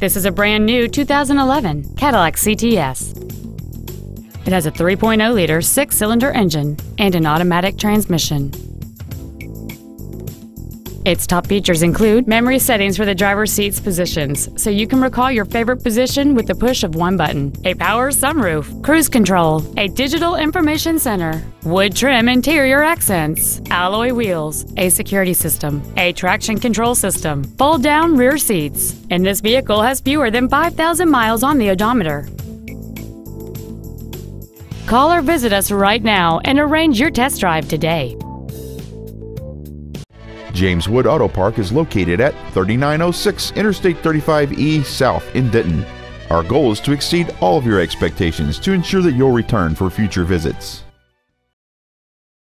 This is a brand new 2011 Cadillac CTS. It has a 3.0 liter six cylinder engine and an automatic transmission. Its top features include memory settings for the driver's seat's positions, so you can recall your favorite position with the push of one button, a power sunroof, cruise control, a digital information center, wood trim interior accents, alloy wheels, a security system, a traction control system, fold down rear seats, and this vehicle has fewer than 5,000 miles on the odometer. Call or visit us right now and arrange your test drive today. James Wood Auto Park is located at 3906 Interstate 35E South in Denton. Our goal is to exceed all of your expectations to ensure that you'll return for future visits.